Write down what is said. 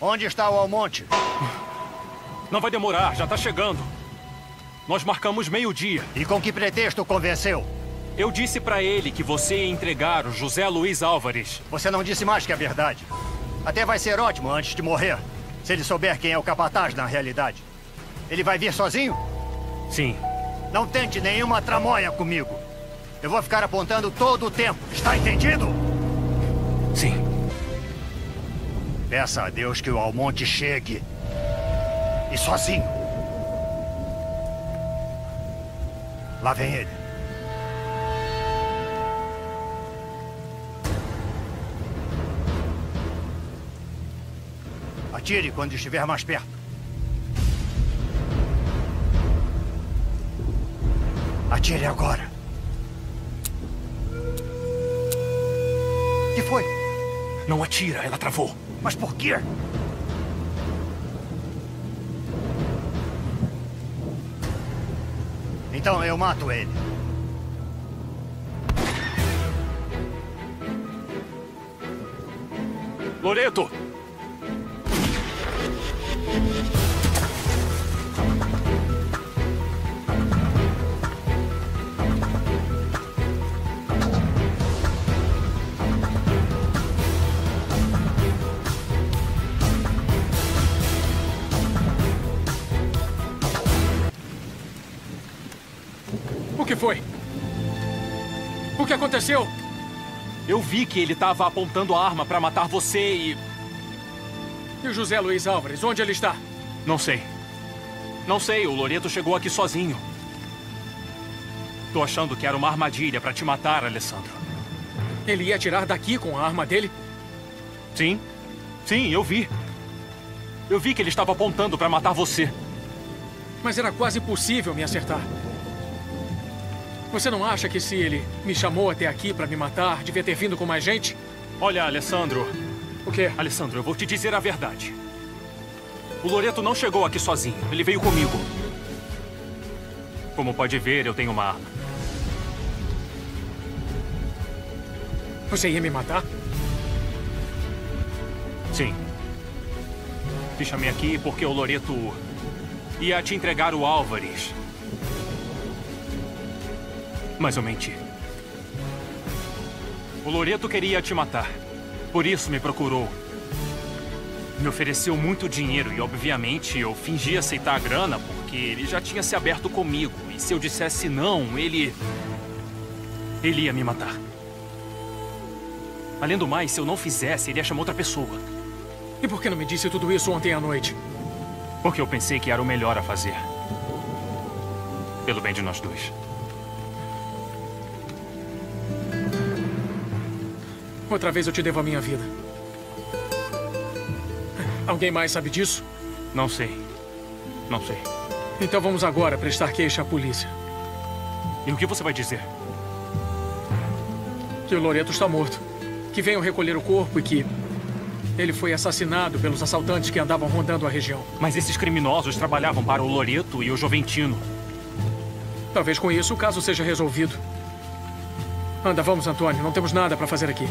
Onde está o Almonte? Não vai demorar, já tá chegando. Nós marcamos meio-dia. E com que pretexto convenceu? Eu disse pra ele que você ia entregar o José Luiz Álvares. Você não disse mais que a verdade. Até vai ser ótimo antes de morrer, se ele souber quem é o capataz na realidade. Ele vai vir sozinho? Sim. Não tente nenhuma tramóia comigo. Eu vou ficar apontando todo o tempo. Está entendido? Sim. Peça a Deus que o Almonte chegue. E sozinho. Lá vem ele. Atire quando estiver mais perto. Atire agora. O que foi? Não atira, ela travou. Mas por quê? Então eu mato ele. Loreto! Que foi? O que aconteceu? Eu vi que ele estava apontando a arma pra matar você e. E o José Luiz Álvares, onde ele está? Não sei. Não sei, o Loreto chegou aqui sozinho. Tô achando que era uma armadilha pra te matar, Alessandro. Ele ia atirar daqui com a arma dele? Sim. Sim, eu vi. Eu vi que ele estava apontando pra matar você. Mas era quase impossível me acertar. Você não acha que se ele me chamou até aqui pra me matar, devia ter vindo com mais gente? Olha, Alessandro. O quê? Alessandro, eu vou te dizer a verdade. O Loreto não chegou aqui sozinho. Ele veio comigo. Como pode ver, eu tenho uma arma. Você ia me matar? Sim. Te chamei aqui porque o Loreto ia te entregar o Álvares. Mas eu menti. O Loreto queria te matar. Por isso me procurou. Me ofereceu muito dinheiro e, obviamente, eu fingi aceitar a grana porque ele já tinha se aberto comigo. E se eu dissesse não, ele. Ele ia me matar. Além do mais, se eu não fizesse, ele ia chamar outra pessoa. E por que não me disse tudo isso ontem à noite? Porque eu pensei que era o melhor a fazer. Pelo bem de nós dois. Outra vez eu te devo a minha vida. Alguém mais sabe disso? Não sei. Não sei. Então vamos agora prestar queixa à polícia. E o que você vai dizer? Que o Loreto está morto. Que venham recolher o corpo e que ele foi assassinado pelos assaltantes que andavam rondando a região. Mas esses criminosos trabalhavam para o Loreto e o Joventino. Talvez com isso o caso seja resolvido. Anda, vamos, Antônio. Não temos nada para fazer aqui.